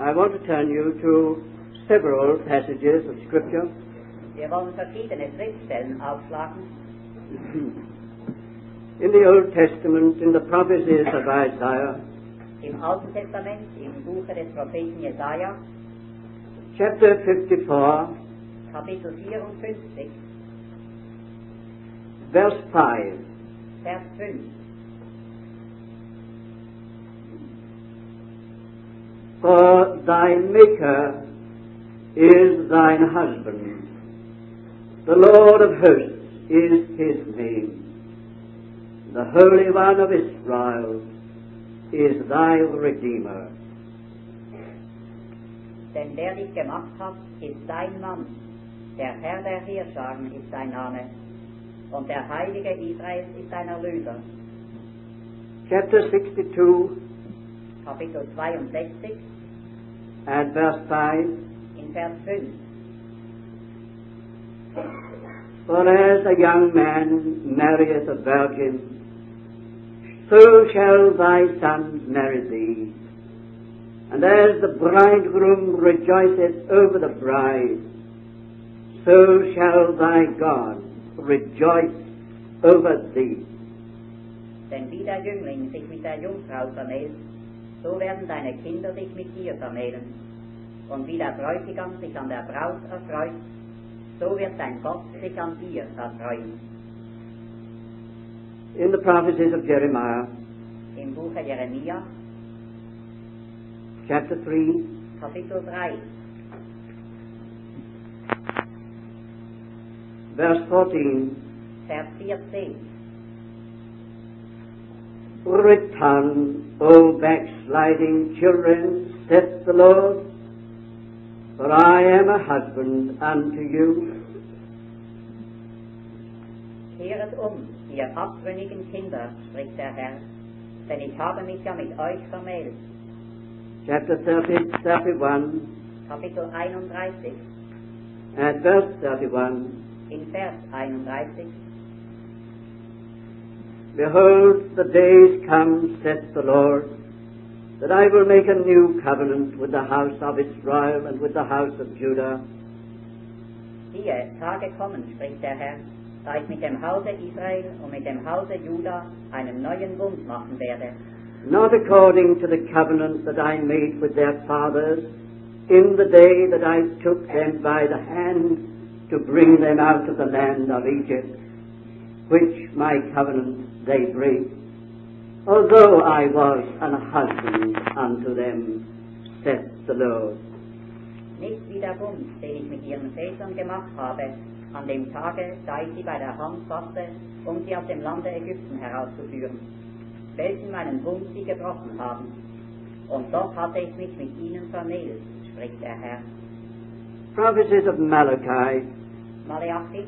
I want to turn you to several passages of Scripture. Wir wollen verschiedene Schriftstellen aufschlagen. In the Old Testament, in the prophecies of Isaiah, Im Alten Testament, im Buche des Propheten Jesaja, chapter 54, Kapitel 54, verse 5. Vers 5. For thy Maker is thine husband. The Lord of hosts is his name. The Holy One of Israel is thy Redeemer. Denn der dich gemacht hat, ist dein Mann. Der Herr der Heerscharen ist sein Name. Und der Heilige Israels ist dein Erlöser. Chapter 62 Kapitel 62, and verse 5. in Vers 5. For as a young man marrieth a virgin, so shall thy sons marry thee. And as the bridegroom rejoiceth over the bride, so shall thy God rejoice over thee. Denn wie der Jüngling sich mit der Jungfrau vermählt, so werden deine Kinder sich mit dir vermählen. Und wie der Bräutigam sich an der Braut erfreut, so wird dein Gott sich an dir erfreuen. In the prophecies of Jeremiah, Im Buche Jeremia, chapter 3, Kapitel 3, verse 14, Vers 14. Return, O backsliding children, saith the Lord, for I am a husband unto you. Kehret um, ihr abtrünnigen Kinder, spricht der Herr, denn ich habe mich ja mit euch vermählt. Chapter 30, 31 Kapitel 31, and verse 31. in Vers 31. Behold, the days come, saith the Lord, that I will make a new covenant with the house of Israel and with the house of Judah, Siehe, Tage kommen, spricht der Herr, da ich mit dem Hause Israel und mit dem Hause Juda einen neuen Bund machen werde. not according to the covenant that I made with their fathers in the day that I took them by the hand to bring them out of the land of Egypt, which my covenant they break, although I was an husband unto them, saith the Lord. Nicht wie der Bund, den ich mit ihren Vätern gemacht habe, an dem Tage, da ich sie bei der Hand fasste, um sie aus dem Lande Ägypten herauszuführen, welchen meinen Bund sie gebrochen haben. Und doch hatte ich mich mit ihnen vermählt, spricht der Herr. Prophecies of Malachi, Malachi,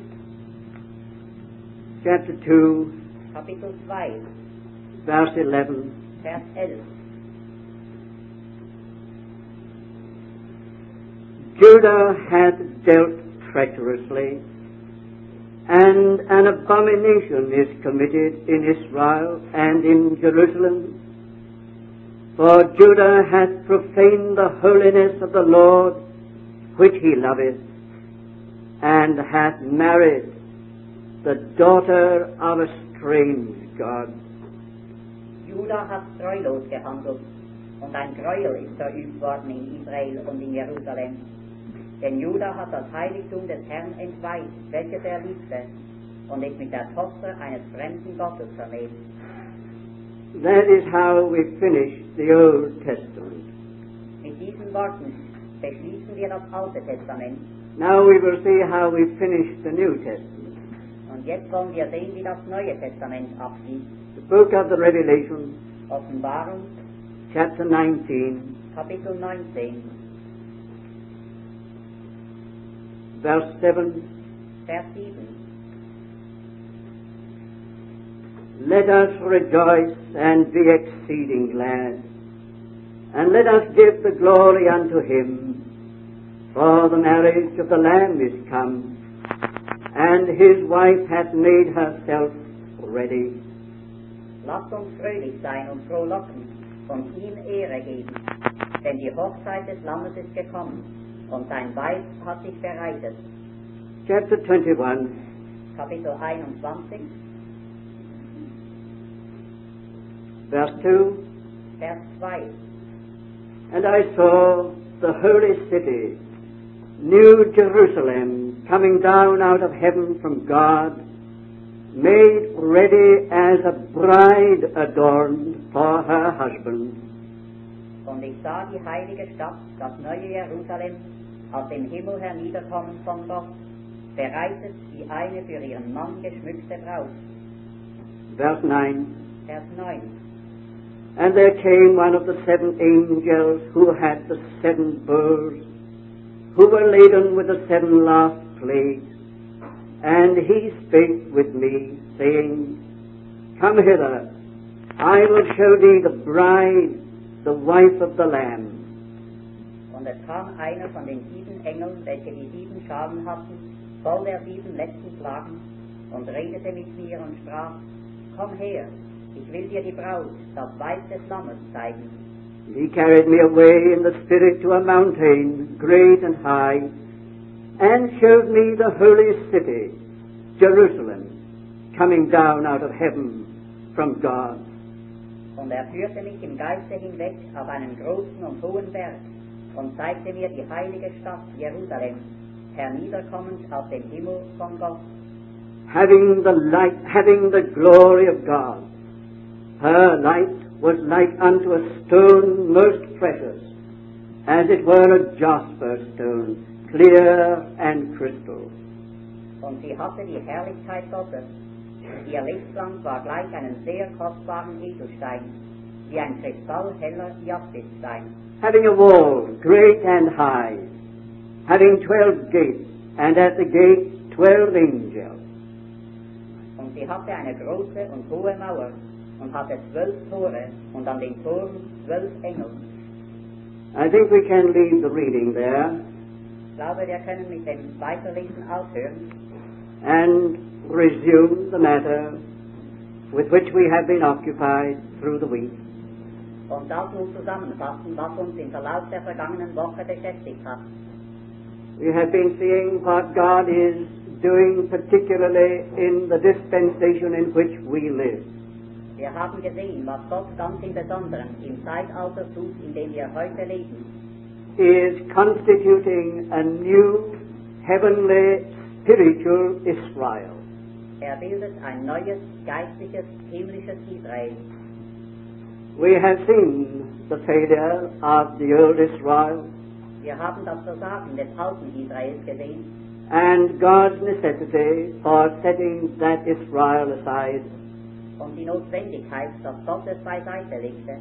chapter 2, Kapitel 2, verse 11. Vers 11. Judah hath dealt treacherously, and an abomination is committed in Israel and in Jerusalem. For Judah hath profaned the holiness of the Lord, which he loveth, and hath married the daughter of a strange God. Judah hat treulos gehandelt, und ein Gräuel ist verübt worden in Israel und in Jerusalem. Denn Judah hat das Heiligtum des Herrn entweiht, welches er liebte, und ist mit der Tochter eines fremden Gottes vermählt. That is how we finish the Old Testament. Mit diesen Worten beschließen wir das Alte Testament, Now we will see how we finish the New Testament. Jetzt wir sehen, wie das Neue Testament. The book of the Revelation, Offenbarung, chapter 19, Kapitel 19, verse 7. Vers 7. Let us rejoice and be exceeding glad, and let us give the glory unto him, for the marriage of the Lamb is come, and his wife hath made herself ready. Lasst uns fröhlich sein und frohlocken, und ihm Ehre geben, denn die Hochzeit des Lammes ist gekommen und sein Weib hat sich bereitet. Chapter 21, Kapitel 21, verse 2. Vers 2. And I saw the holy city, New Jerusalem, coming down out of heaven from God, made ready as a bride adorned for her husband. Und ich sah die heilige Stadt, das neue Jerusalem, aus dem Himmel herniederkommen von Gott, bereitet wie eine für ihren Mann geschmückte Braut. Verse 9. Vers 9. And there came one of the seven angels who had the seven bowls, who were laden with the seven last plagues. And he spake with me, saying, Come hither, I will show thee the bride, the wife of the Lamb. Und es kam einer von den sieben Engeln, welche die sieben Schalen hatten, voll der sieben letzten Plagen, und redete mit mir und sprach, Komm her, ich will dir die Braut, das Weib des Lammes, zeigen. He carried me away in the Spirit to a mountain, great and high, and showed me the holy city, Jerusalem, coming down out of heaven from God. Und er führte mich im Geiste hinweg auf einen großen und hohen Berg und zeigte mir die heilige Stadt Jerusalem, herniederkommend aus dem Himmel von Gott, having the light, having the glory of God. Her light was like unto a stone most precious, as it were a jasper stone, clear and crystal. und sie hatte die Herrlichkeit Gottes. Ihr Lichtglanz war gleich einem sehr kostbaren Edelstein, wie ein Kristall heller Jaspisstein. Having a wall great and high, having twelve gates, and at the gates twelve angels. Und sie hatte eine große und hohe Mauer und hatte zwölf Tore und an den Toren zwölf Engel. I think we can leave the reading there glaube, wir können mit dem Weiterlesen aufhören and resume the matter with which we have been occupied through the week. und das nun zusammenfassen, was uns im Verlauf der vergangenen Woche beschäftigt hat. We have been seeing what God is doing, particularly in the dispensation in which we live. Wir haben gesehen, was Gott ganz im Besonderen im Zeitalter tut, in dem wir heute leben. Is constituting a new heavenly spiritual Israel. Er bildet ein neues, geistliches, himmlisches Israel. We have seen the failure of the old Israel Wir haben das Versagen des alten Israels gesehen and God's necessity for setting that Israel aside. und die Notwendigkeit, dass Gott es beiseite legte.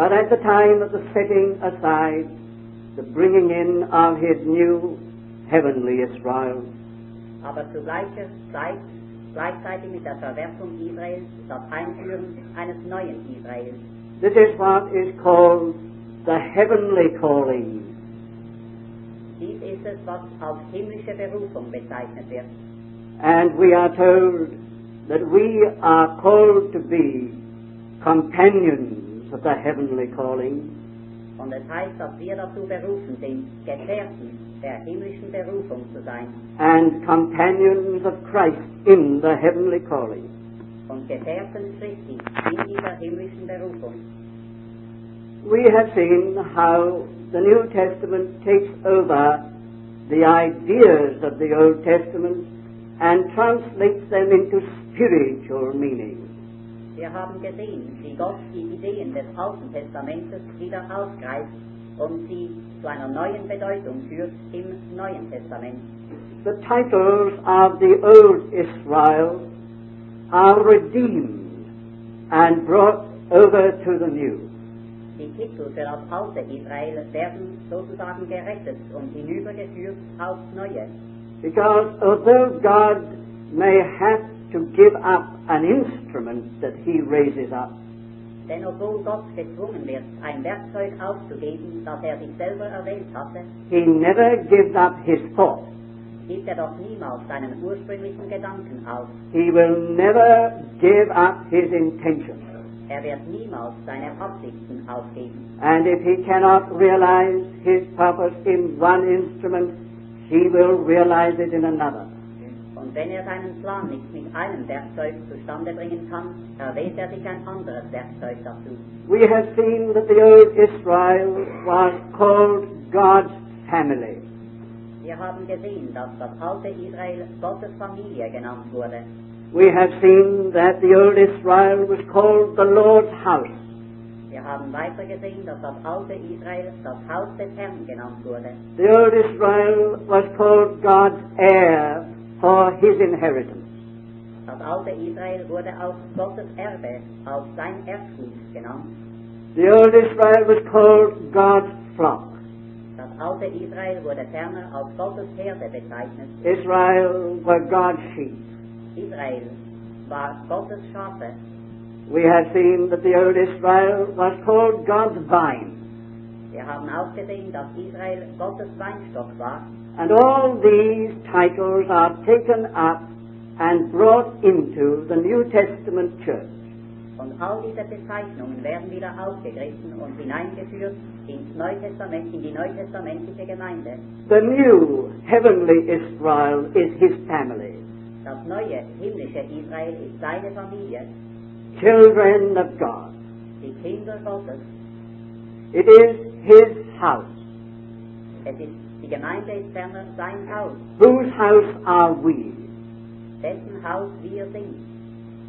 But at the time of the setting aside, the bringing in of his new heavenly Israel, Aber zu gleicher Zeit, gleichzeitig mit der Verwerfung Israels, das Einführen eines neuen Israels. this is what is called the heavenly calling. Dies ist es, was als himmlische Berufung bezeichnet wird. And we are told that we are called to be companions of the heavenly calling. Und es heißt, dass wir dazu berufen sind, Gefährten der himmlischen Berufung zu sein and companions of Christ in the heavenly calling. und Gefährten Christi in dieser himmlischen Berufung. We have seen how the New Testament takes over the ideas of the Old Testament and translates them into spiritual meaning. Wir haben gesehen, wie Gott die Ideen des Alten Testamentes wieder aufgreift und sie zu einer neuen Bedeutung führt im Neuen Testament. The titles of the Old Israel are redeemed and brought over to the New. Die Titel für das alte Israel werden sozusagen gerettet und hinübergeführt aufs Neue. Because although God may have to give up an instrument that he raises up, Denn obwohl Gott gezwungen wird, ein Werkzeug aufzugeben, das er sich selber erwählt hatte, he never gives up his thought. gibt er doch niemals seinen ursprünglichen Gedanken auf. He will never give up his intention. Er wird niemals seine Absichten aufgeben. And if he cannot realize his purpose in one instrument, he will realize it in another. Und wenn er seinen Plan nicht mit einem Werkzeug zustande bringen kann, erwählt er sich ein anderes Werkzeug dazu. We have seen that the old Israel was called God's family. Wir haben gesehen, dass das alte Israel Gottes Familie genannt wurde. We have seen that the old Israel was called the Lord's house. Wir haben weiter gesehen, dass das alte Israel das Haus des Herrn genannt wurde. The old Israel was called God's heir for his inheritance. Das alte Israel wurde auch Gottes Erbe als sein Erbgut genannt. The old Israel was called God's flock. Das alte Israel wurde ferner als Gottes Herde bezeichnet. Israel were God's sheep. Israel war Gottes Schafe. We have seen that the old Israel was called God's vine. Wir haben gesehen, dass Israel Gottes Weinstock war. And all these titles are taken up and brought into the New Testament church. Und all diese Bezeichnungen werden wieder aufgegriffen und hineingeführt ins Neue Testament, in die neutestamentliche Gemeinde. The new heavenly Israel is his family, Das neue himmlische Israel ist seine Familie, children of God. die Kinder Gottes. It is his house. Es ist, die Gemeinde ist ferner sein Haus, Whose house are we? dessen Haus wir sind.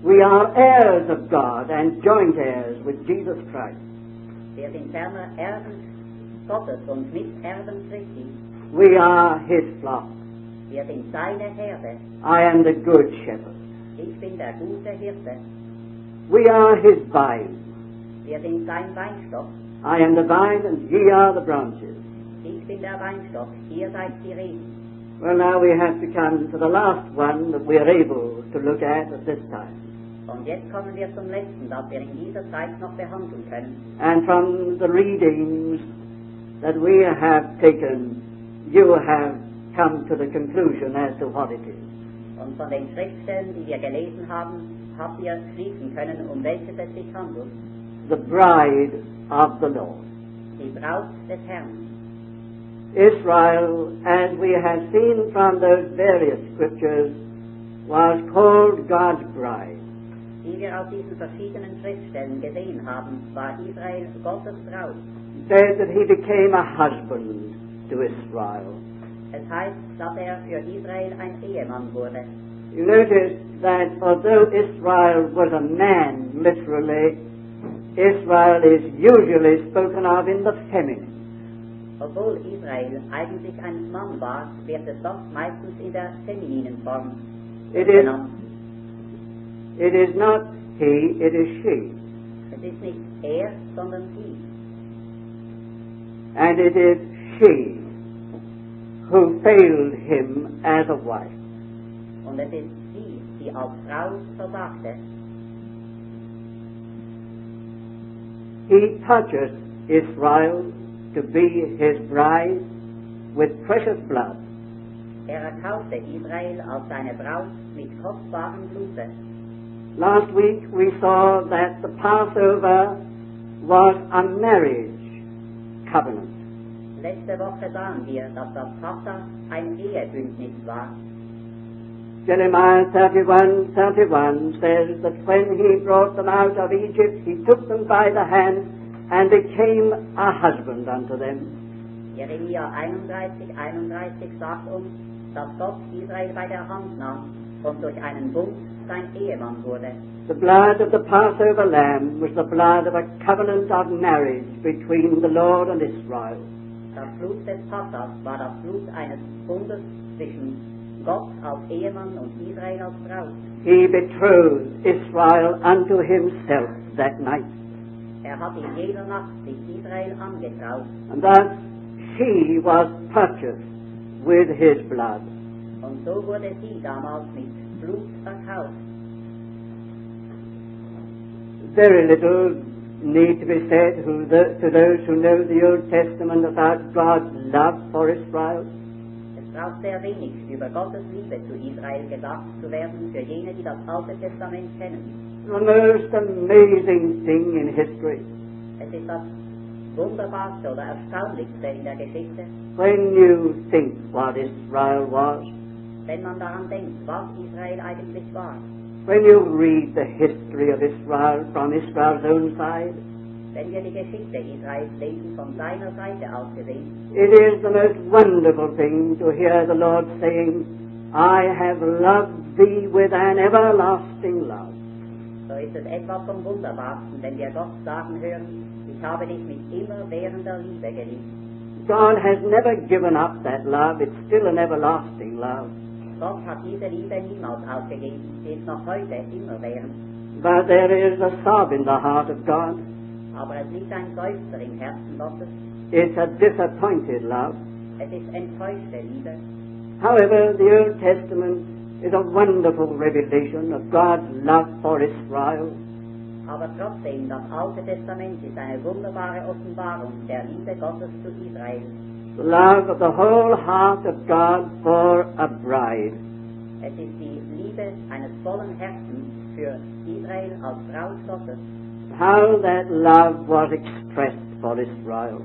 We are heirs of God and joint heirs with Jesus Christ. Wir sind ferner Erben Gottes und Miterben Christi. We are his flock. Wir sind seine Herde. I am the good shepherd. Ich bin der gute Hirte. We are his vine. Wir sind sein Weinstock. I am the vine and ye are the branches. Ich bin der Weinstock. Ihr seid die Reben. Well, now we have to come to the last one that we are able to look at at this time. Und jetzt kommen wir zum letzten, das wir in dieser Zeit noch behandeln können. And from the readings that we have taken, you have come to the conclusion as to what it is. Und von den Schriftstellen, die wir gelesen haben, habt ihr schließen können, um welches es sich handelt. The bride of the Lord. Die Braut des Herrn. Israel, as we have seen from those various scriptures, was called God's bride. Wie wir aus diesen verschiedenen Schriftstellen gesehen haben, war Israel Gottes Braut. Says that he became a husband to Israel. Es heißt, dass er für Israel ein Ehemann wurde. You notice that although Israel was a man, literally, Israel is usually spoken of in the feminine. Obwohl Israel eigentlich ein Mann war, wird es doch meistens in der femininen Form it is, it is not he, it is she. Es ist nicht er, sondern sie. And it is she who failed him as a wife. Und es ist sie, die als Frau versagte. He purchased Israel to be his bride with precious blood. Er erkaufte Israel als seine Braut mit kostbarem Blute. Last week we saw that the Passover was a marriage covenant. Letzte Woche sahen wir, dass das ein Ehebündnis war. Jeremiah 31, 31 says that when he brought them out of Egypt, he took them by the hand and became a husband unto them. Jeremia 31, 31 sagt uns, dass Gott Israel bei der Hand nahm und durch einen Bund sein Ehemann wurde. The blood of the Passover lamb was the blood of a covenant of marriage between the Lord and Israel. Das Blut des Passas war das Blut eines Bundes zwischen Gott als Ehemann und Israel als Braut. He betrothed Israel unto himself that night. Er hat in jeder Nacht sich Israel angetraut And thus she was purchased with his blood. und so wurde sie damals mit Blut verkauft. Very little need to be said who the, to those who know the Old Testament about God's love for Israel. Braucht wenig über Gottes Liebe zu Israel gesagt zu werden für jene, die das Alte Testament kennen. the most amazing thing in history. Es ist das Wunderbarste oder Erstaunlichste in der Geschichte, When you think what Israel was, wenn man daran denkt, was Israel eigentlich war. when you read the history of Israel from Israel's own side, Wenn wir die Geschichte von seiner Seite aus it is the most wonderful thing to hear the Lord saying, I have loved thee with an everlasting love. so ist es etwas vom Wunderbarsten, wenn wir Gott sagen hören, ich habe dich mit immerwährender Liebe geliebt. God has never given up that love. It's still an everlasting love. Gott hat diese Liebe niemals aufgegeben, sie ist noch heute immerwährend. But there is a sob in the heart of God. Aber es liegt ein Seufzer im Herzen Gottes, It's a disappointed love. es ist enttäuschte Liebe. However, the Old Testament is a wonderful revelation of God's love for Israel. Aber trotzdem, das Alte Testament ist eine wunderbare Offenbarung der Liebe Gottes zu Israel. The love of the whole heart of God for a bride. Es ist die Liebe eines vollen Herzens für Israel als Braut Gottes. How that love was expressed for Israel.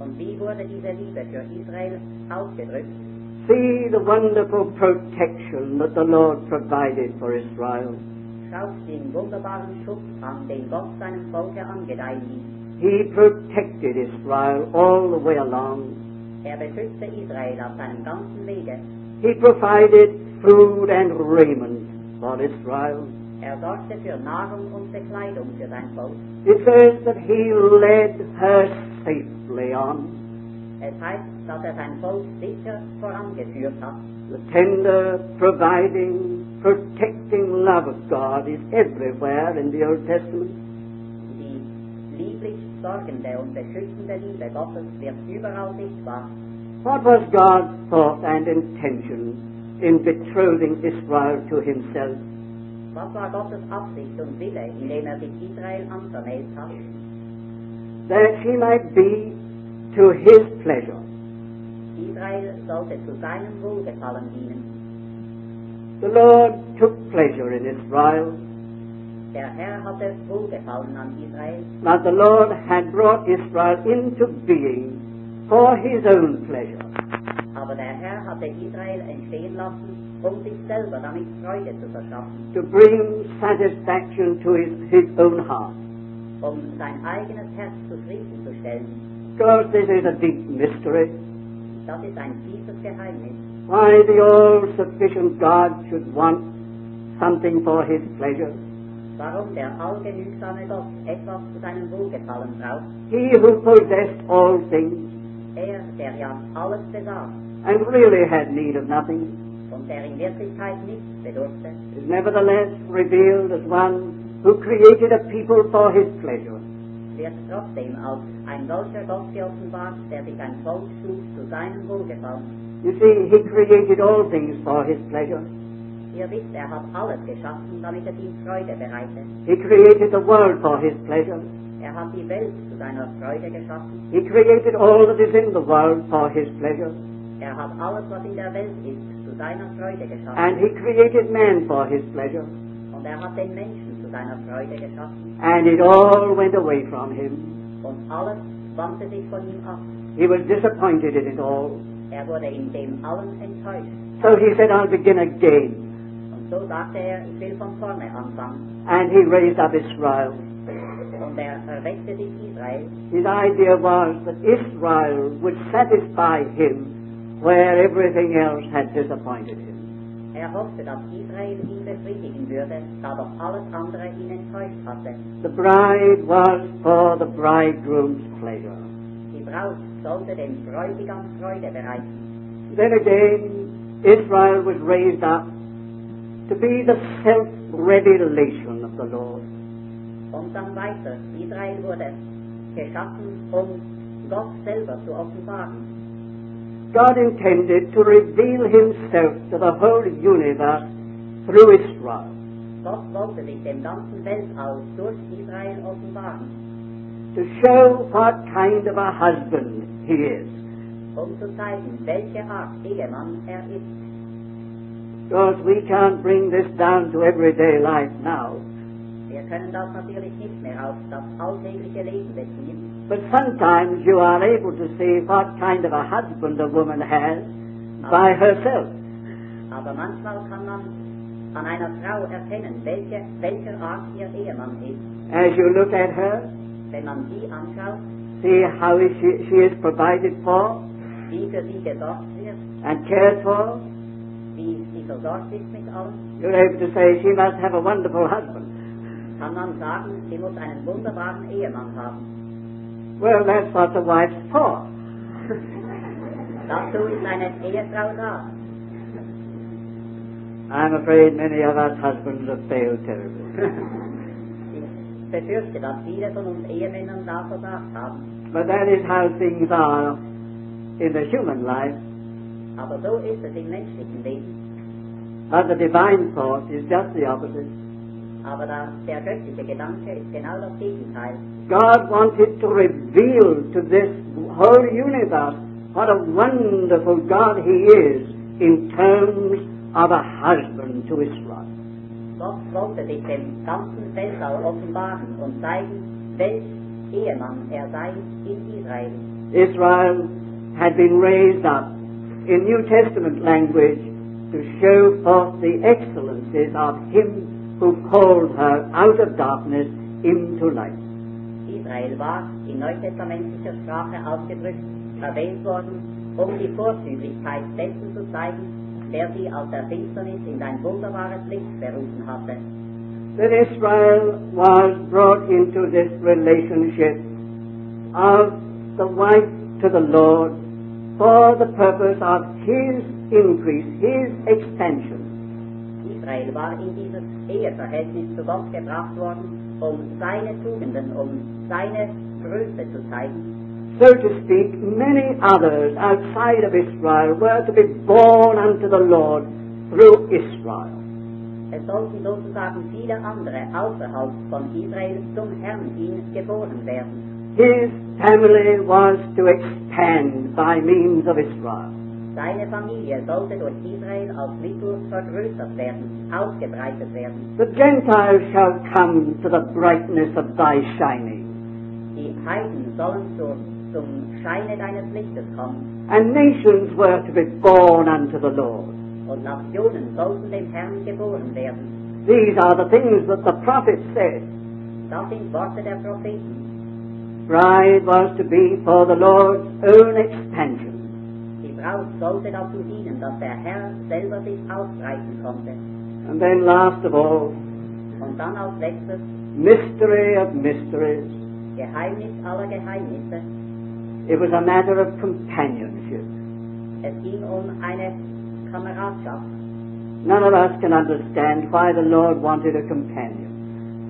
Und wie wurde diese Liebe für Israel ausgedrückt? See the wonderful protection that the Lord provided for Israel. Schaut den wunderbaren Schutz an, den Gott seinem Volke angedeihen ließ. He protected Israel all the way along. Er beschützte Israel auf seinem ganzen Wege. He provided food and raiment for Israel. Er sorgte für Nahrung und Bekleidung für sein Volk. It says that he led her safely on. Es heißt, dass er sein Volk sicher vorangeführt hat. The tender, providing, protecting love of God is everywhere in the Old Testament. Die lieblich sorgende und beschützende Liebe Gottes wird überall sichtbar. What was God's thought and intention in betrothing Israel to himself? Was war Gottes Absicht und Wille, indem er sich Israel anvermählt hat? That she might be to his pleasure. Israel sollte zu seinem Wohlgefallen dienen. The Lord took pleasure in Israel, Der Herr hatte Wohlgefallen an Israel, but the Lord had brought Israel into being for his own pleasure. aber der Herr hatte Israel entstehen lassen, sich selber damit Freude zu verschaffen, to bring satisfaction to his, his own heart. um sein eigenes Herz zufriedenzustellen. Because this is a deep mystery. Das ist ein tiefes Geheimnis, Why the all sufficient God should want something for his pleasure. warum der allgenügsame Gott etwas zu seinem Wohlgefallen braucht. He who possessed all things Er, der ja alles besaß and really had need of nothing, und der in Wirklichkeit nichts bedurfte, is nevertheless revealed as one who created a people for his pleasure. wird trotzdem als ein solcher Gott geoffenbart, der sich ein Volk schuf zu seinem Wohlgefallen. You see, he created all things for his pleasure. Ihr wisst, er hat alles geschaffen, damit es ihm Freude bereitet. He created the world for his pleasure. Er hat die Welt zu seiner Freude geschaffen. He created all that is in the world for his pleasure. Er hat alles, was in der Welt ist, zu seiner Freude geschaffen. And he created man for his pleasure. Er hat den Menschen zu seiner Freude geschaffen. And it all went away from him. Und alles wandte sich von ihm ab. He was disappointed in it all. Er wurde in dem allen enttäuscht. So he said, I'll begin again. Und so sagte er, ich will von vorne anfangen. And he raised up Israel. Und er erweckte Israel. His idea was that Israel would satisfy him where everything else had disappointed him. Er hoffte, dass Israel ihn befriedigen würde, da doch alles andere ihn enttäuscht hatte. The bride was for the bridegroom's pleasure. Die Braut sollte dem Bräutigam Freude bereiten. Then again, Israel was raised up to be the self-revelation of the Lord. Und dann weiter, Israel wurde geschaffen, um Gott selber zu offenbaren. God intended to reveal himself to the whole universe through Israel, Gott wollte sich dem ganzen Weltall durch Israel offenbaren, to show what kind of a husband he is. um zu zeigen, welche Art Ehemann er ist. Because we can't bring this down to everyday life now. Er Wir können das natürlich nicht mehr auf das alltägliche Leben beziehen, but sometimes you are able to see what kind of a husband a woman has by herself. aber manchmal kann man an einer Frau erkennen, welche, welcher Art ihr Ehemann ist. As you look at her, Wenn man sie anschaut, see how is she, she is provided for wie für sie gesorgt wird, and cared for, wie sie versorgt ist mit allem, you're able to say she must have a wonderful husband. Kann man sagen, sie muss einen wunderbaren Ehemann haben. Well, that's what the wife's for. Dazu ist eine Ehefrau da. I'm afraid many of us husbands have failed terribly. Ich befürchte, dass viele von uns Ehemännern da versagt haben. but that is how things are in the human life. Aber so ist es im menschlichen Leben. But the divine thought is just the opposite. God wanted to reveal to this whole universe what a wonderful God He is in terms of a husband to Israel. Gott wollte sich dem ganzen Weltall offenbaren und zeigen, welch Ehemann er sei in Israel. Israel had been raised up in New Testament language to show forth the excellencies of Him who called her out of darkness into light. Israel war in neutestamentlicher Sprache ausgedrückt erwähnt worden, um die Vorzüglichkeit dessen zu zeigen, der sie aus der Finsternis in ein wunderbares Licht berufen hatte. that Israel was brought into this relationship of the wife to the Lord for the purpose of His increase, His expansion. Israel war in dieses Eheverhältnis zu Gott gebracht worden, um seine Tugenden, um seine Größe zu zeigen. So to speak, many others outside of Israel were to be born unto the Lord through Israel. Es sollten sozusagen viele andere außerhalb von Israel zum Herrn hin geboren werden. His family was to expand by means of Israel. Seine Familie sollte durch Israel als Mittel vergrößert werden, ausgebreitet werden. The Gentiles shall come to the brightness of thy shining. Die Heiden sollen zur, zum Scheine deines Lichtes kommen And nations were to be born unto the Lord. und Nationen sollten dem Herrn geboren werden. These are the things that the prophet said. Das sind Worte der Propheten. Bride was to be for the Lord's own expansion. Braut sollte dazu dienen, dass der Herr selber sich ausbreiten konnte. And then last of all, Und dann als letztes mystery of mysteries. Geheimnis aller Geheimnisse. It was a matter of companionship. Es ging um eine Kameradschaft. None of us can understand why the Lord wanted a companion.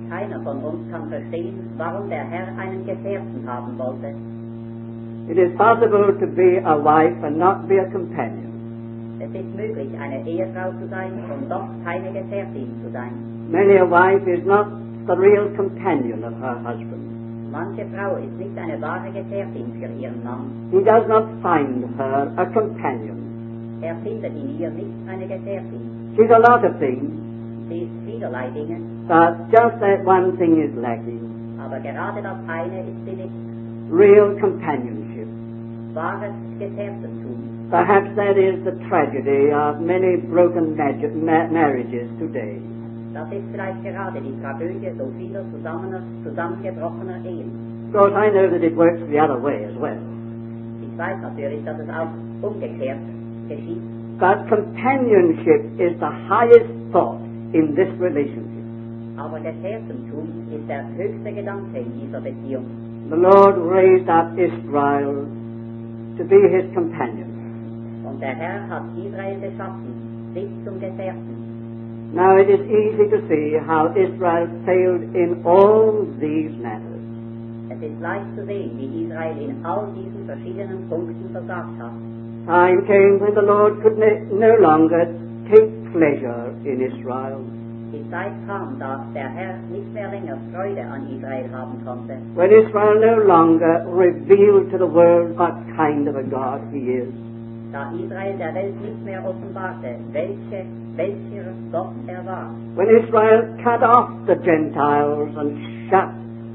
Keiner von uns kann verstehen, warum der Herr einen Gefährten haben wollte. It is possible to be a wife and not be a companion. Es ist möglich, eine Ehefrau zu sein und doch keine Gefährtin zu sein. Many a wife is not the real companion of her husband. Manche Frau ist nicht eine wahre Gefährtin für ihren Mann. He does not find her a companion. Er findet in ihr nicht eine Gefährtin. She's a lot of things, Sie ist vielerlei Dinge, but just that one thing is lacking aber gerade das eine ist sie nicht. real companionship. Perhaps that is the tragedy of many broken magi- ma- marriages today. Of course, I know that it works the other way as well. But companionship is the highest thought in this relationship. The Lord raised up Israel to be his companion. Und der Herr hat Israel geschaffen, sich zum Gefährten. Now it is easy to see how Israel failed in all these matters. Es ist leicht zu sehen, wie Israel in all diesen verschiedenen Punkten versagt hat. Time came when the Lord could no longer take pleasure in Israel. Die Zeit kam, da der Herr nicht mehr länger Freude an Israel haben konnte. When Israel no longer revealed to the world what kind of a God he is. Da Israel der Welt nicht mehr offenbarte, welche welcher Gott er war. When Israel cut off the Gentiles and shut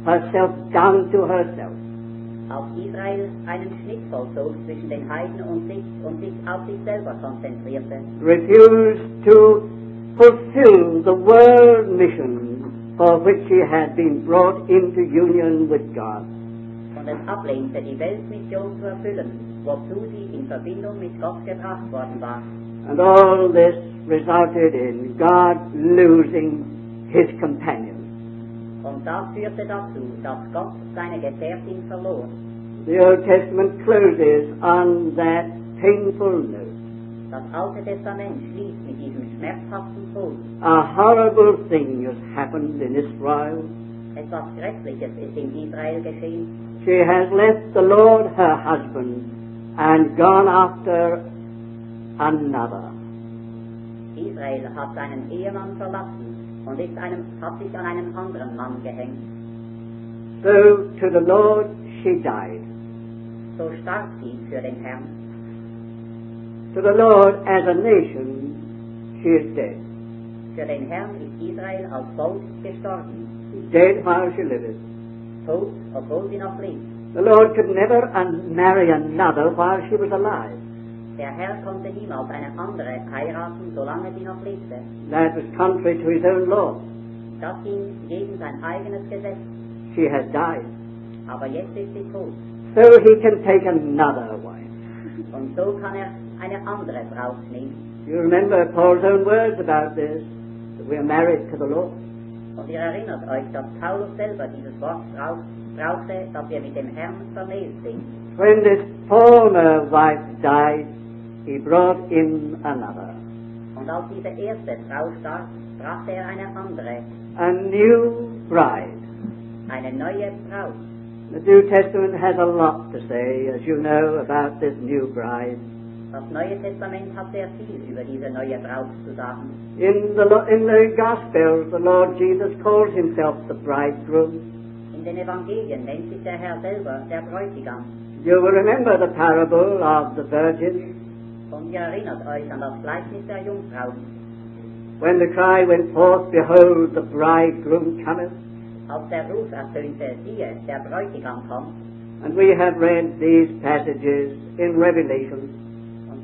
herself down to herself, Als Israel einen Schnitt vollzog zwischen den Heiden und sich und sich auf sich selber konzentrierte refused to fulfill the world mission for which she had been brought into union with God. und es ablehnte, die Weltmission zu erfüllen, wozu sie in Verbindung mit Gott gebracht worden war. And all this resulted in God losing his companion. Und das führte dazu, dass Gott seine Gefährtin verlor. The Old Testament closes on that painful note. Das Alte Testament schließt mit diesem. A horrible thing has happened in Israel. Etwas Schreckliches ist in Israel geschehen. She has left the Lord her husband and gone after another. Israel hat seinen Ehemann verlassen und ist einem, hat sich an einen anderen Mann gehängt. So to the Lord she died. So starb sie für den Herrn. To the Lord as a nation dead. Für den Herrn ist Israel als Volk gestorben. Dead while she liveth. Tot, obwohl sie noch lebt. The Lord could never marry another while she was alive. Der Herr konnte niemals eine andere heiraten, solange sie noch lebte. That was contrary to his own law. Das ging gegen sein eigenes Gesetz. She has died. Aber jetzt ist sie tot. So he can take another wife. Und so kann er eine andere Braut nehmen. You remember Paul's own words about this, that we are married to the Lord. Und ihr erinnert euch, dass Paulus selber dieses Wort brauch, brauchte, dass wir mit dem Herrn vermählt sind. When this former wife died, he brought in another. Und als diese erste Frau starb, brachte er eine andere, A new bride. eine neue Braut. The New Testament has a lot to say, as you know, about this new bride. Das Neue Testament hat sehr viel über diese neue Braut zu sagen. In the, in the Gospels, the Lord Jesus calls himself the bridegroom. In den Evangelien nennt sich der Herr selber der Bräutigam. You will remember the parable of the virgin Und ihr erinnert euch an das Gleichnis der Jungfrau. when the cry went forth, Behold, the bridegroom cometh. Als der Ruf ertönte, siehe, der Bräutigam kommt. And we have read these passages in Revelation,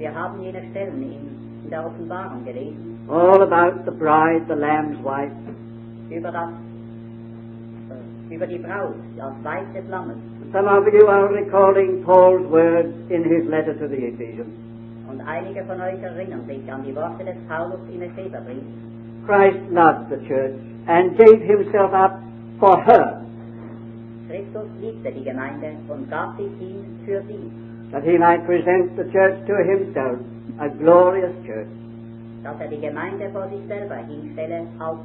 wir haben jene Stellen in, der Offenbarung gelesen, all about the bride, the Lamb's wife. über das, äh, über die Braut als Weib des Lammes. Some of you are recalling Paul's words in his letter to the Ephesians. Und einige von euch erinnern sich an die Worte des Paulus im Epheserbrief. Christ loved the church and gave himself up for her, Christus liebte die Gemeinde und gab sich hin für sie, that he might present the church to himself, a glorious church, dass er die Gemeinde vor sich selber hinstelle als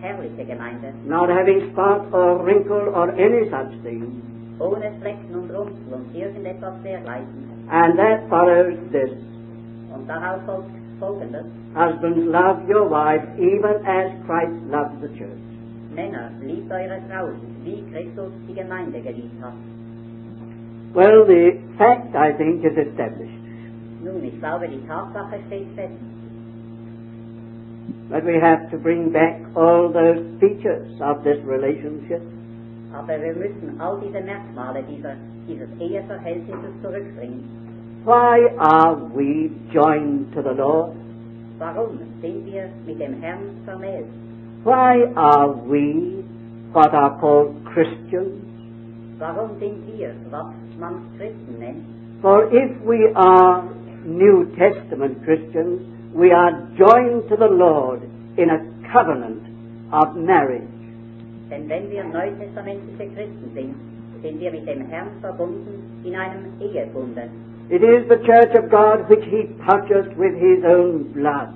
herrliche Gemeinde, not having spot or wrinkle or any such thing. ohne Flecken und Runzel und irgendetwas dergleichen. And that follows this. Und darauf folgt folgendes. Husbands, love your wives even as Christ loved the church. Männer, liebt eure Frauen, wie Christus die Gemeinde geliebt hat. Well, the fact, I think, is established. Nun, ich glaube, die Tatsache steht fest. But we have to bring back all those features of this relationship. Aber wir müssen all diese Merkmale dieser, dieses Eheverhältnisses zurückbringen. Why are we joined to the Lord? Warum sind wir mit dem Herrn vermählt? Why are we what are called Christians? Warum sind wir, was man Christen nennt? For if we are New Testament Christians, we are joined to the Lord in a covenant of marriage. Denn wenn wir neutestamentliche Christen sind, sind wir mit dem Herrn verbunden in einem Ehebunde. It is the church of God which he purchased with his own blood.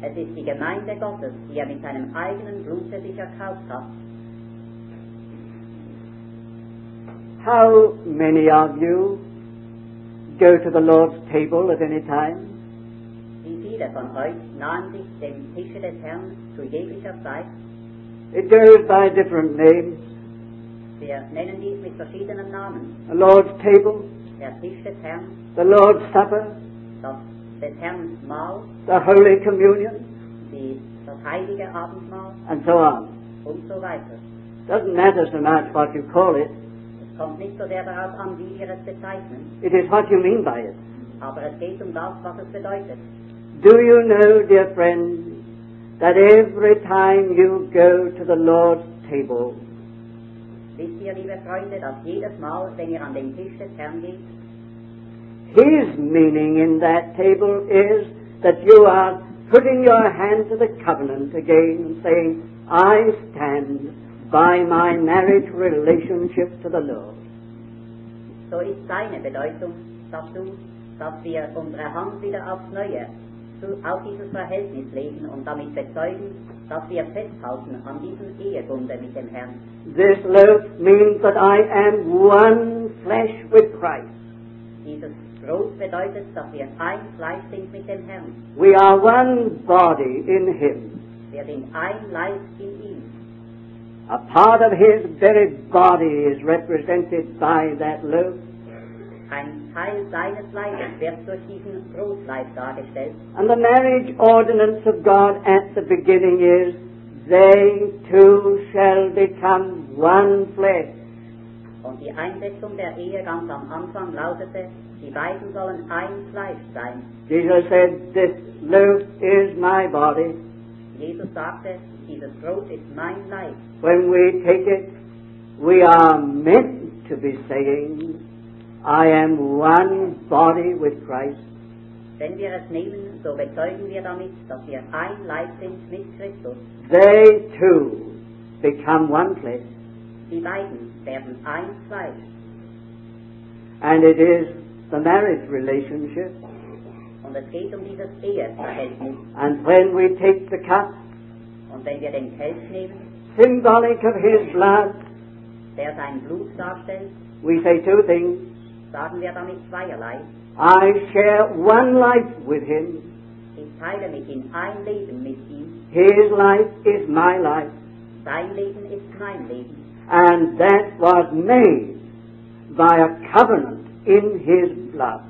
Es ist die Gemeinde Gottes, die er mit seinem eigenen Blute sich erkauft hat. How many of you go to the Lord's table at any time? Wie viele von euch nahen sich dem Tische des Herrn zu jeglicher Zeit? It goes by different names. Wir nennen dies mit verschiedenen Namen. The Lord's table, Der Tisch des Herrn, the Lord's supper, das des Herrn Mahl, the Holy Communion, die, das heilige Abendmahl and so on. und so weiter. Doesn't matter so much what you call it, kommt nicht so sehr darauf an, wie es it is what you mean by it. aber es geht um das, was es bedeutet. Do you know, dear friends, that every time you go to the Lord's table, Wisst ihr, liebe Freunde, dass jedes Mal, wenn ihr an den Tisch des Herrn geht, His meaning in that table is that you are putting your hand to the covenant again and saying, I stand by my marriage relationship to the Lord. so ist seine Bedeutung, dass du, dass wir unsere Hand wieder aufs Neue zu, auf dieses Verhältnis legen und damit bezeugen, dass wir festhalten an diesem Ehebunde mit dem Herrn. This loaf means that I am one flesh with Christ. Dieses Brot bedeutet, dass wir ein Fleisch sind mit dem Herrn. We are one body in Him. Wir sind ein Leib in ihm. A part of His very body is represented by that loaf. Ein Teil seines Leibes wird durch diesen Brotleib dargestellt. And the marriage ordinance of God at the beginning is, they two shall become one flesh. Und die Einsetzung der Ehe ganz am Anfang lautete, die beiden sollen ein Fleisch sein. Jesus said, This loaf is my body. Jesus sagte, dieses Brot ist mein Leib. When we take it, we are meant to be saying, I am one body with Christ. Wenn wir es nehmen, so bezeugen wir damit, dass wir ein Leib sind mit Christus. They two become one flesh. Die beiden werden ein Fleisch. And it is the marriage relationship. Und es geht um dieses Eheverhältnis. And when we take the cup, Und wenn wir den Kelch nehmen, symbolic of His blood, der sein Blut darstellt, we say two things. sagen wir damit zweierlei. I share one life with Him. Ich teile mit ihm ein Leben mit ihm. His life is my life. Sein Leben ist mein Leben. And that was made by a covenant in His blood.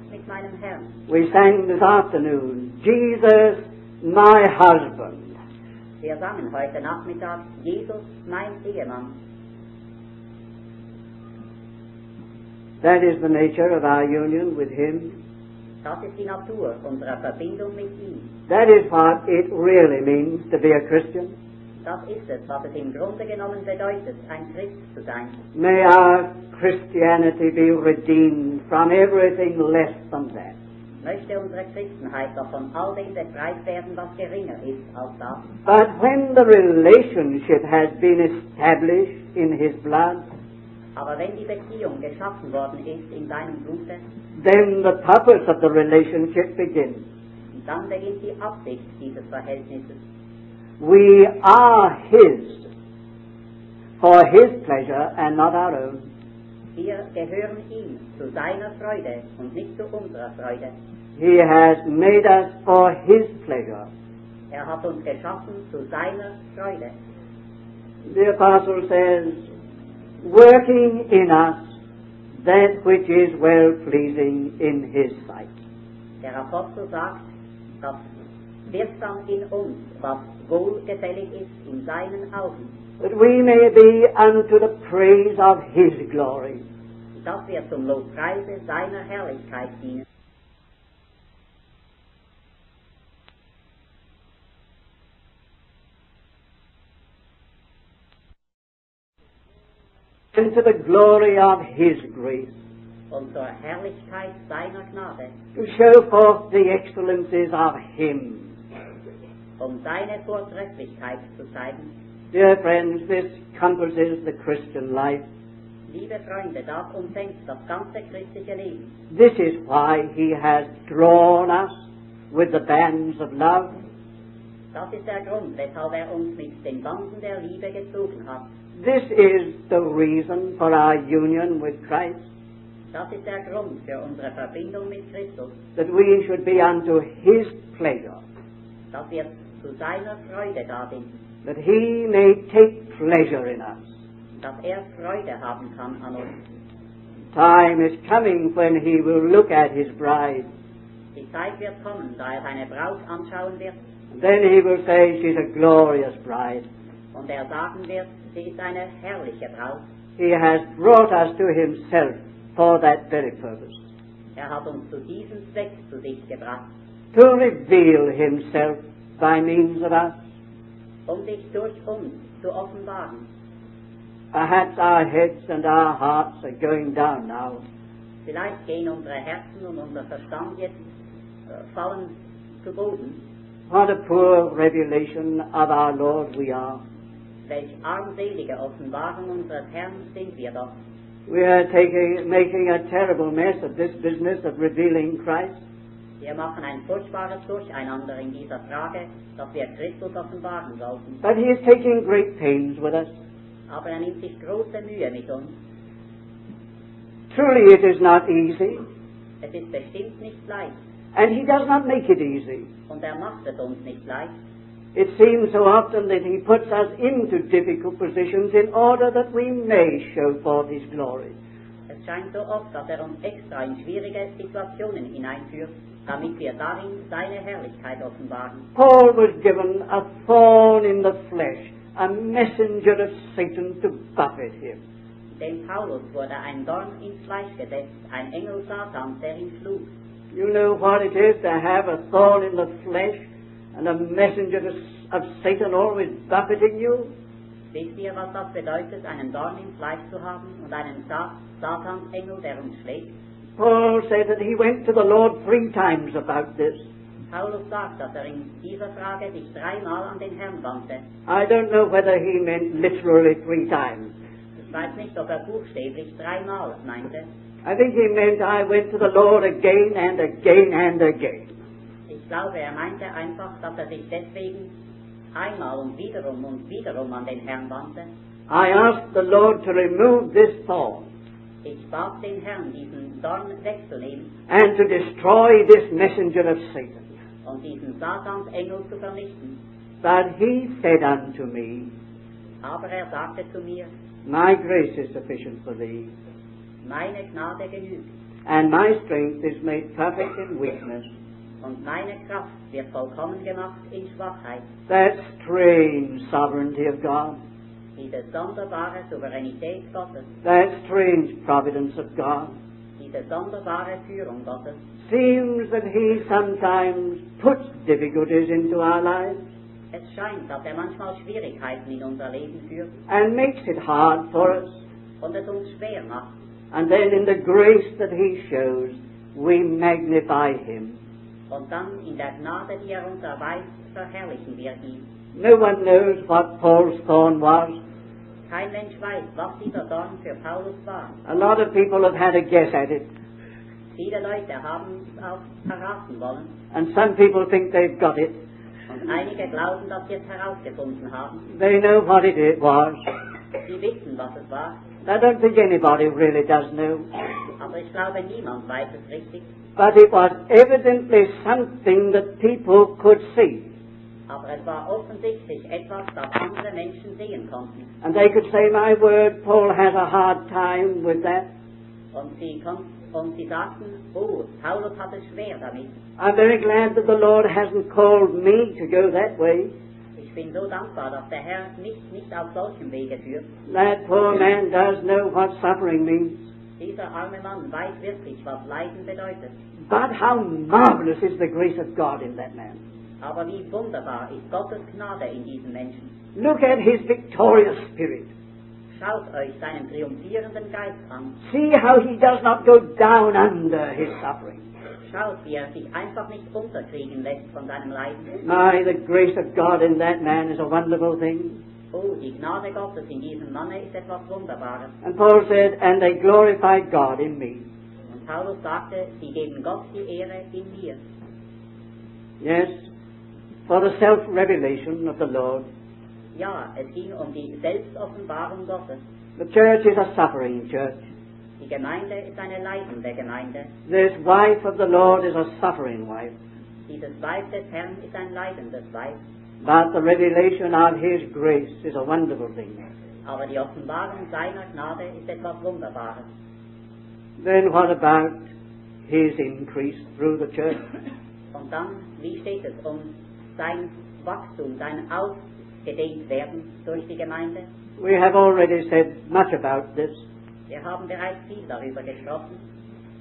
meinem Herrn. We sang this afternoon, Jesus, my husband. Wir sangen heute Nachmittag, Jesus, mein Ehemann. That is the nature of our union with Him. Das ist die Natur unserer Verbindung mit ihm. That is what it really means to be a Christian. Das ist es, was es im Grunde genommen bedeutet, ein Christ zu sein. May our Christianity be redeemed from everything less than that. Möchte unsere Christenheit doch von all dem befreit werden, was geringer ist als das. But when the relationship has been established in His blood, Aber wenn die Beziehung geschaffen worden ist in seinem Blute, then the purpose of the relationship begins. dann beginnt die Absicht dieses Verhältnisses. We are His for His pleasure and not our own. Wir gehören ihm zu seiner Freude und nicht zu unserer Freude. He has made us for His pleasure. Er hat uns geschaffen zu seiner Freude. The Apostle says, working in us that which is well pleasing in His sight. Der Apostel sagt, in uns, was wohlgefällig ist in seinen Augen, That we may be unto the praise of His glory. dass wir zum Lobpreise seiner Herrlichkeit dienen. And to the glory of His grace. und zur Herrlichkeit seiner Gnade, To show forth the excellencies of Him. Um seine Vortrefflichkeit zu zeigen. Dear friends, this compasses the Christian life. Liebe Freunde, das umfängt das ganze christliche Leben. This is why He has drawn us with the bands of love. Das ist der Grund, weshalb er uns mit den Banden der Liebe gezogen hat. This is the reason for our union with Christ, Das ist der Grund für unsere Verbindung mit Christus, that we should be unto his pleasure, dass wir zu seiner Freude da sind, that he may take pleasure in us. dass er Freude haben kann an uns. Time is coming when he will look at his bride. Die Zeit wird kommen, da er seine Braut anschauen wird Then he will say, She's a glorious bride. und er sagen wird, sie ist eine herrliche Braut. He has brought us to himself for that very purpose, Er hat uns zu diesem Zweck zu sich gebracht, to reveal himself by means of us. um sich durch uns zu offenbaren. Perhaps our heads and our hearts are going down now. Vielleicht gehen unsere Herzen und unser Verstand jetzt äh, fallen zu Boden. What a poor revelation of our Lord we are. Welch armselige Offenbarung unseres Herrn sind wir doch. We are taking, making a terrible mess of this business of revealing Christ. Wir machen ein furchtbares Durcheinander in dieser Frage, dass wir Christus offenbaren sollten. But he is taking great pains with us. Aber er nimmt sich große Mühe mit uns. Truly, it is not easy, Es ist bestimmt nicht leicht. and he does not make it easy. Und er macht es uns nicht leicht. It seems so often that he puts us into difficult positions in order that we may show forth his glory. Es scheint so oft, dass er uns extra in schwierige Situationen hineinführt, damit wir darin seine Herrlichkeit offenbaren. Paul was given a thorn in the flesh, a messenger of Satan to buffet him. Dem Paulus wurde ein Dorn ins Fleisch gesetzt, ein Engel Satans, der ihn schlug. You know what it is to have a thorn in the flesh and a messenger of Satan always buffeting you? Wisst ihr, was das bedeutet, einen Dorn im Fleisch zu haben und einen Sa Satansengel, der uns schlägt? Paul said that he went to the Lord three times about this. Paulus sagt, dass er in dieser Frage sich dreimal an den Herrn wandte. I don't know whether he meant literally three times. Ich weiß nicht, ob er buchstäblich dreimal meinte. I think he meant I went to the Lord again and again and again. Ich glaube, er meinte einfach, dass er sich deswegen einmal und wiederum und wiederum an den Herrn wandte. I asked the Lord to remove this thorn and to destroy this messenger of Satan. und diesen Satansengel zu vernichten. But he said unto me, Aber er sagte zu mir, My grace is sufficient for thee, meine Gnade genügt and my strength is made perfect in weakness. und meine Kraft wird vollkommen gemacht in Schwachheit. That strange sovereignty of God, Souveränität Gottes, that strange providence of God, diese sonderbare Führung Gottes, seems that he sometimes puts difficulties into our lives es scheint, dass er manchmal Schwierigkeiten in unser Leben führt and makes it hard for us. und es uns schwer macht. And then in the grace that he shows, we magnify him. Und dann in der Gnade, die er uns erweist, verherrlichen wir ihn. No one knows what Paul's thorn was. A lot of people have had a guess at it, Viele Leute haben es auch verraten wollen and some people think they've got it. und einige glauben, dass sie es herausgefunden haben. They know what it was. Sie wissen, was es war, I don't think anybody really does know. aber ich glaube, niemand weiß es richtig. But it was evidently something that people could see. Aber es war offensichtlich etwas, das andere Menschen sehen konnten. And they could say, My word, Paul had a hard time with that. Und sie, und sie sagten, oh, Paulus hat es schwer damit. I'm very glad that the Lord hasn't called me to go that way. Ich bin so dankbar, dass der Herr mich nicht auf solchem Wege führt. That poor man does know what suffering means. Dieser arme Mann weiß wirklich, was Leiden bedeutet. But how marvelous is the grace of God in that man. Aber wie wunderbar ist Gottes Gnade in diesem Menschen. Look at his victorious spirit. Schaut euch seinen triumphierenden Geist an. See how he does not go down under his suffering. Schaut, wie er sich einfach nicht unterkriegen lässt von seinem Leiden. My, the grace of God in that man is a wonderful thing. Oh, die Gnade Gottes in diesem Manne ist etwas Wunderbares. And Paul said, and they glorified God in me. Und Paulus sagte, sie geben Gott die Ehre in mir. Yes, for the self-revelation of the Lord. Ja, es ging um die Selbstoffenbarung Gottes. The church is a suffering church. Die Gemeinde ist eine leidende Gemeinde. This wife of the Lord is a suffering wife. Dieses Weib des Herrn ist ein leidendes Weib. But the revelation of His grace is a wonderful thing. Aber die Offenbarung seiner Gnade ist etwas Wunderbares. Then what about His increase through the church? Und dann, wie steht es um sein Wachstum, sein Ausgedehnt werden durch die Gemeinde? We have already said much about this. Wir haben bereits viel darüber gesprochen.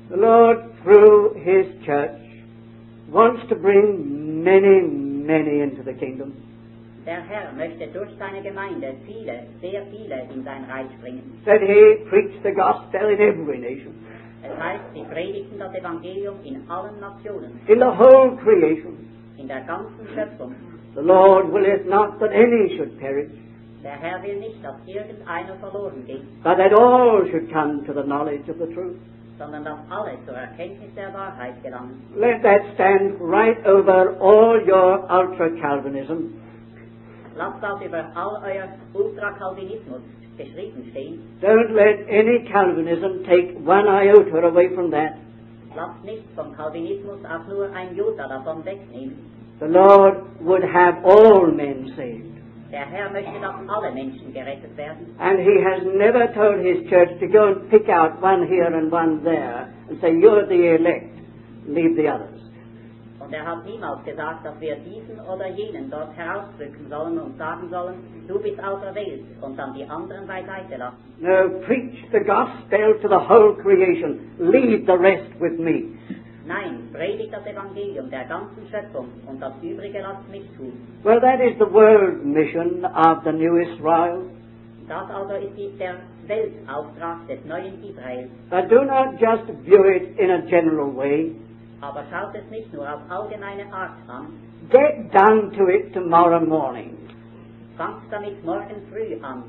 The Lord, through His church, wants to bring many, many into the kingdom. Der Herr möchte durch seine Gemeinde viele, sehr viele in sein Reich bringen. Said He, preach the gospel in every nation, Es heißt, sie predigten das Evangelium in allen Nationen, in the whole creation. In der ganzen Schöpfung. The Lord willeth not that any should perish, Der Herr will nicht, dass irgendeiner verloren geht, but that all should come to the knowledge of the truth. sondern dass alle zur Erkenntnis der Wahrheit gelangen. Let that stand right over all your ultra-Calvinism. Lasst das über all euer geschrieben stehen. Don't let any Calvinism take one iota away from that. Lasst nicht vom Calvinismus auch nur ein Jota davon wegnehmen. The Lord would have all men saved. Der Herr möchte, dass alle Menschen gerettet werden. And He has never told His church to go and pick out one here and one there and say, you're the elect, leave the others. Und er hat niemals gesagt, dass wir diesen oder jenen dort herausdrücken sollen und sagen sollen, du bist auserwählt und dann die anderen beiseite lassen. No, preach the gospel to the whole creation. Leave the rest with me. Nein, predigt das Evangelium der ganzen Schöpfung und das Übrige lasst mich tun. Well, that is the world mission of the new Israel. Das also ist die, der Weltauftrag des neuen Israels. But do not just view it in a general way. Aber schaut es nicht nur auf allgemeine Art an, Get down to it tomorrow morning. fangt damit morgen früh an.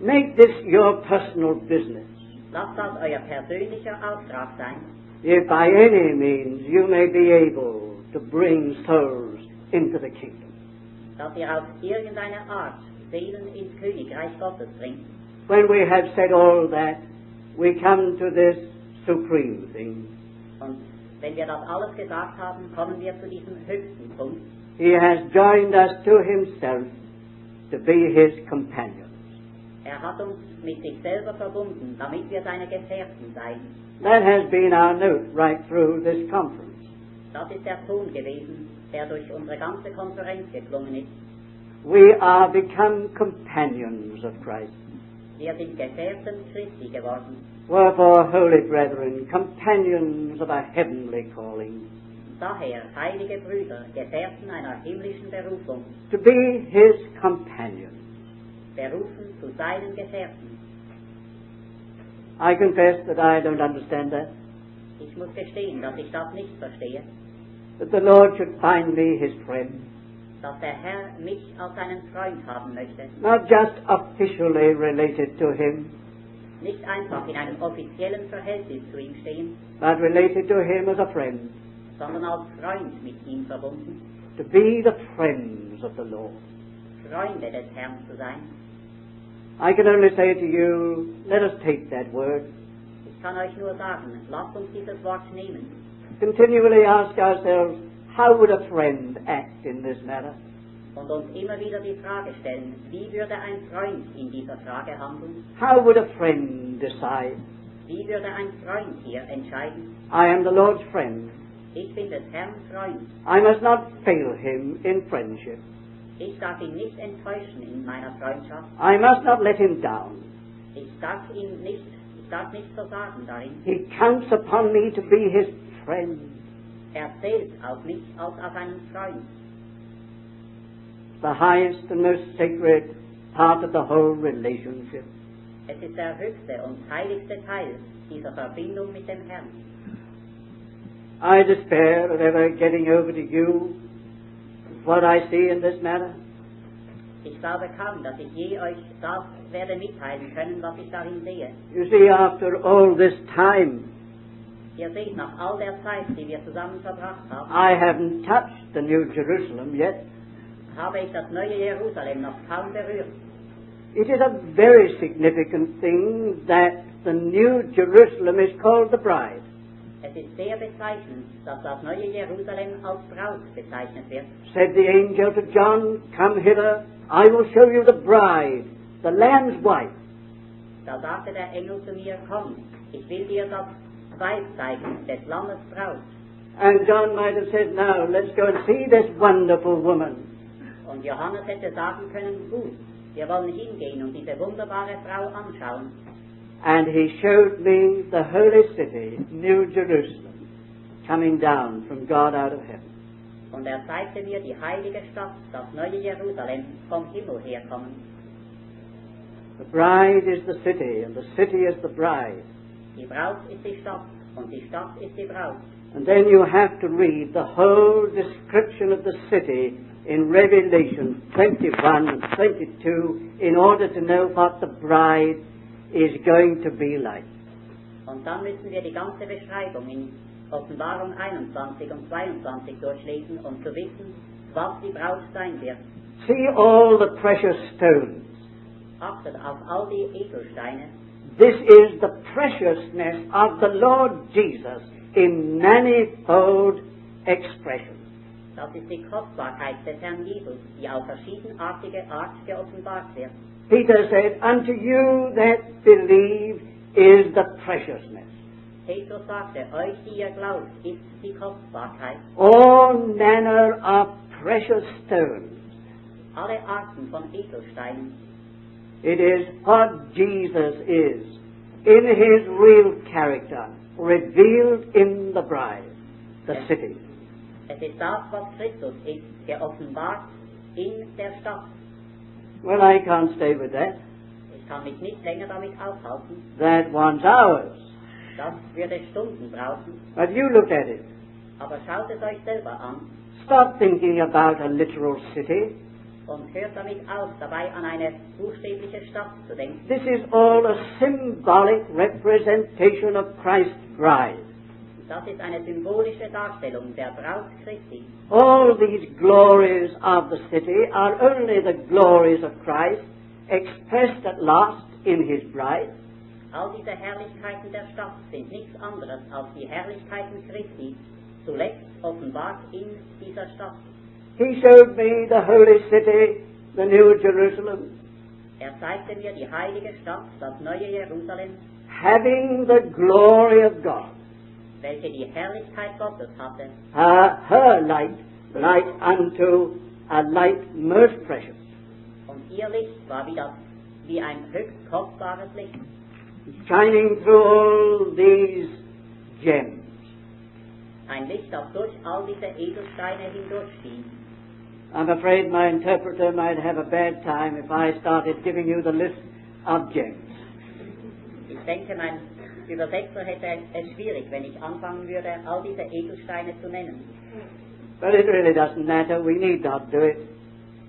Make this your personal business. Lasst das euer persönlicher Auftrag sein, If by any means you may be able to bring souls into the kingdom. dass ihr auf irgendeine Art Seelen ins Königreich Gottes bringt. When we have said all that, we come to this supreme thing. Wenn wir das alles gesagt haben, kommen wir zu diesem höchsten Punkt. He has joined us to himself to be his companions. Er hat uns mit sich selber verbunden, damit wir seine Gefährten seien. That has been our note right through this conference. Das ist der Ton gewesen, der durch unsere ganze Konferenz geklungen ist. We are become companions of Christ. Wir sind Gefährten Christi geworden. Wherefore, holy brethren, companions of a heavenly calling, Daher, heilige Brüder, Gefährten einer himmlischen Berufung, to be his companions. berufen zu seinen Gefährten. I confess that I don't understand that, Ich muss gestehen, dass ich das nicht verstehe, that the Lord should find me his friend, dass der Herr mich als seinen Freund haben möchte, not just officially related to him, nicht einfach in einem offiziellen Verhältnis zu ihm stehen, but related to him as a friend, sondern als Freund mit ihm verbunden, to be the friends of the Lord. Freunde des Herrn zu sein. I can only say to you, let us take that word. Ich kann euch nur sagen, lasst uns dieses Wort nehmen Continually ask ourselves, how would a friend act in this matter? Und uns immer wieder die Frage stellen, wie würde ein Freund in dieser Frage handeln? How would a friend decide? Wie würde ein Freund hier entscheiden? I am the Lord's friend. Ich bin des Herrn Freund. I must not fail him in friendship. Ich darf ihn nicht enttäuschen in meiner Freundschaft. I must not let him down. Ich darf ihn nicht, ich darf nicht versagen darin. He counts upon me to be his friend. Er zählt auf mich als auf einen Freund. The highest and most sacred part of the whole relationship. Es ist er der höchste und heiligste Teil dieser Verbindung mit dem Herrn. I despair of ever getting over to you what I see in this matter. Ich glaube kaum, dass ich je euch das werde mitteilen können, was ich darin sehe. You see, after all this time, Ihr seht, nach all der Zeit, die wir zusammen verbracht haben, I haven't touched the New Jerusalem yet. Habe ich das neue Jerusalem noch kaum berührt. It is a very significant thing that the New Jerusalem is called the bride. Es ist sehr bezeichnend, dass das neue Jerusalem als Braut bezeichnet wird. Said the angel to John, Come hither, I will show you the bride, the Lamb's wife. Da sagte der Engel zu mir, komm, ich will dir das Weib zeigen, des Lammes Braut. And John might have said, Now, let's go and see this wonderful woman. Und Johannes hätte sagen können, gut, wir wollen hingehen und diese wunderbare Frau anschauen. And he showed me the holy city, New Jerusalem, coming down from God out of heaven. Und er zeigte mir die heilige Stadt, das neue Jerusalem, vom Himmel herkommen. The bride is the city, and the city is the bride. Die Braut ist die Stadt und die Stadt ist die Braut. And then you have to read the whole description of the city in Revelation 21 and 22 in order to know what the bride is going to be like. Und dann müssen wir die ganze Beschreibung in Offenbarung 21 und 22 durchlesen, um zu wissen, was die Braut sein wird. See all the precious stones. Achtet auf all die Edelsteine. This is the preciousness of the Lord Jesus in manifold expression. Das ist die Kostbarkeit des Herrn Jesus, die auf verschiedenartige Art geoffenbart wird. Peter said, Unto you that believe is the preciousness. Petrus sagte, euch, die ihr glaubt, ist die Kostbarkeit. All manner of precious stones. Alle Arten von Edelsteinen. It is what Jesus is in his real character, revealed in the bride, the city. Es ist das, was Christus ist, geoffenbart in der Stadt. Well, I can't stay with that. Ich kann mich nicht länger damit aufhalten. That wants hours. Das würde Stunden brauchen. But you look at it. Aber schaut es euch selber an Stop thinking about a literal city. und hört damit auf, dabei an eine buchstäbliche Stadt zu denken. This is all a symbolic representation of Christ's bride. Das ist eine symbolische Darstellung der Braut Christi. All these glories of the city are only the glories of Christ expressed at last in his bride. All diese Herrlichkeiten der Stadt sind nichts anderes als die Herrlichkeiten Christi, zuletzt offenbart in dieser Stadt. He showed me the holy city, the New Jerusalem, Er zeigte mir die heilige Stadt, das neue Jerusalem, having the glory of God. Welche die Herrlichkeit Gottes hatte, Her, her light, like unto a light most precious, und ihr Licht war wie, das, wie ein höchst kostbares Licht, shining through all these gems. ein Licht, das durch all diese Edelsteine hindurchschien. I'm afraid my interpreter might have a bad time if I started giving you the list of gems. Ich denke, mein Übersetzer hätte es schwierig, wenn ich anfangen würde, all diese Edelsteine zu nennen. But it really doesn't matter. We need not do it.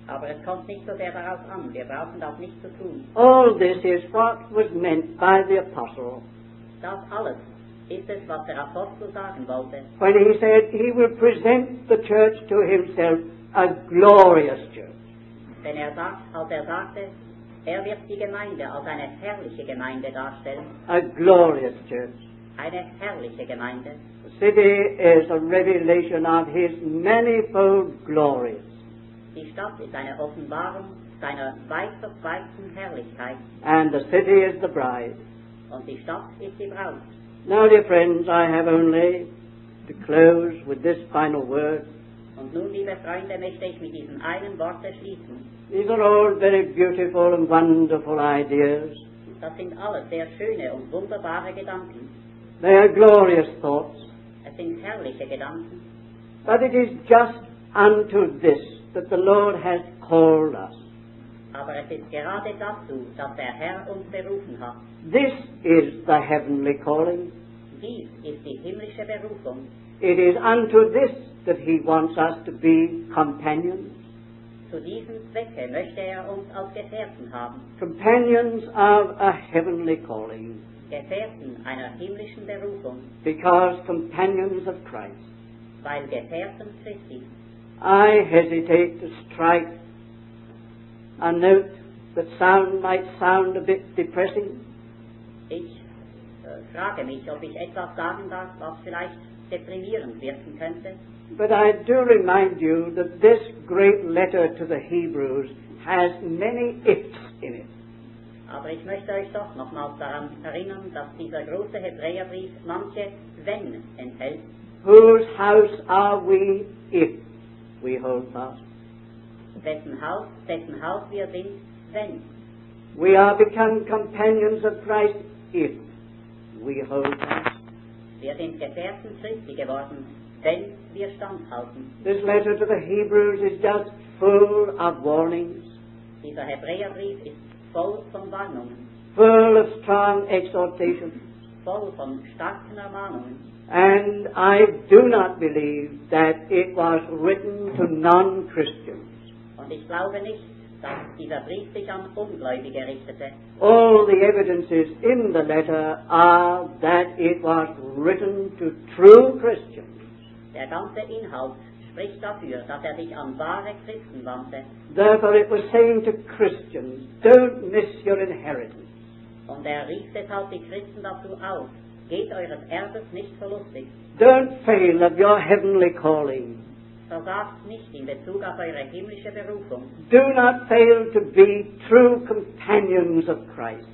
Aber es kommt nicht so sehr darauf an, wir brauchen das nicht zu tun. All this is what was meant by the apostle Das alles ist es, was der Apostel sagen wollte, when he said he will present the church to himself a glorious church. denn er sagt, als er sagte, er wird die Gemeinde als eine herrliche Gemeinde darstellen, A glorious church. eine herrliche Gemeinde. The city is a revelation of his manifold glories. Die Stadt ist eine Offenbarung seiner weit Herrlichkeit And the city is the bride. und die Stadt ist die Braut. Now, dear friends, I have only to close with this final word. Und nun, liebe Freunde, möchte ich mit diesem einen Worte schließen. These are all very beautiful and wonderful ideas. Das sind alles sehr schöne und wunderbare Gedanken. They are glorious thoughts. Es sind herrliche Gedanken. But it is just unto this that the Lord has called us. Aber es ist gerade dazu, dass der Herr uns berufen hat. This is the heavenly calling. Dies ist die himmlische Berufung. It is unto this that He wants us to be companions, Zu diesem Zwecke möchte er uns als Gefährten haben. companions of a heavenly calling. Gefährten einer himmlischen Berufung, because companions of Christ. weil Gefährten Christi. I hesitate to strike a note that sound might sound a bit depressing, Ich äh, frage mich, ob ich etwas sagen darf, was vielleicht deprimierend wirken könnte. But I do remind you that this great letter to the Hebrews has many ifs in it. Aber ich möchte euch doch nochmals daran erinnern, dass dieser große Hebräerbrief manche Wenn enthält. Whose house are we if we hold fast? Dessen Haus, dessen Haus wir sind, wenn. We are become companions of Christ if we hold fast. Wir sind Gefährten Christi geworden, wenn wir standhalten. This letter to the Hebrews is just full of warnings, Dieser Hebräerbrief ist voll von Warnungen, full of strong exhortations, voll von starken Ermahnungen. and I do not believe that it was written to non-Christians. Und ich glaube nicht, dass dieser Brief sich an Ungläubige richtete. All the evidences in the letter are that it was written to true Christians. Der ganze Inhalt spricht dafür, dass er sich an wahre Christen wandte. Therefore, it was saying to Christians, don't miss your inheritance. Und er rief deshalb die Christen dazu auf, geht eures Erbes nicht verlustig, Don't fail of your heavenly calling. versagt nicht in Bezug auf eure himmlische Berufung, Do not fail to be true companions of Christ.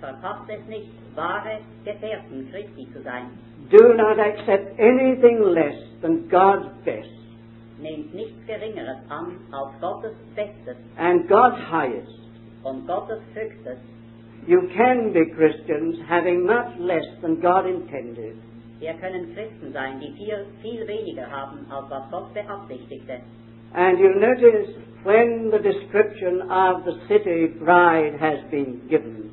verpasst es nicht, wahre Gefährten Christi zu sein. Do not accept anything less than God's best Nehmt nichts Geringeres an als Gottes Bestes and God's highest. und Gottes Höchstes. You can be Christians having much less than God intended. Wir können Christen sein, die viel, viel weniger haben, als was Gott beabsichtigte. And you notice when the description of the city bride has been given,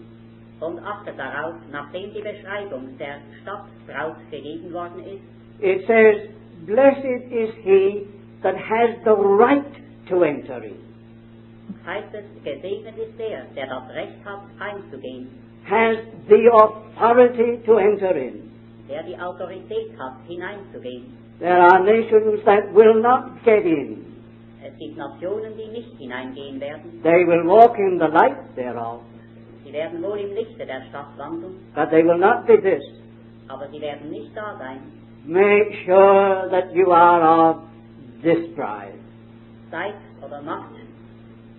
Und achtet darauf, nachdem die Beschreibung der Stadtbraut gegeben worden ist, it says, Blessed is he that has the right to enter in, heißt es, gesegnet ist der, der das Recht hat, einzugehen, has the authority to enter in. der die Autorität hat, hineinzugehen. There are nations that will not get in. Es gibt Nationen, die nicht hineingehen werden. They will walk in the light thereof, Sie werden wohl im Lichte der Stadt wandeln, but they will not be this. aber sie werden nicht da sein. Make sure that you are of this bride. Seid oder macht,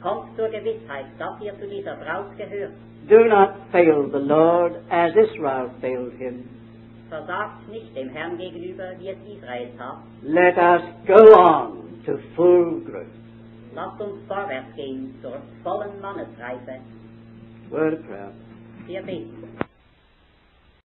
kommt zur Gewissheit, dass ihr zu dieser Braut gehört. Do not fail the Lord as Israel failed him. Versagt nicht dem Herrn gegenüber, wie es Israel tat. Let us go on to full growth. Lasst uns vorwärts gehen zur vollen Mannesreife. Word of prayer.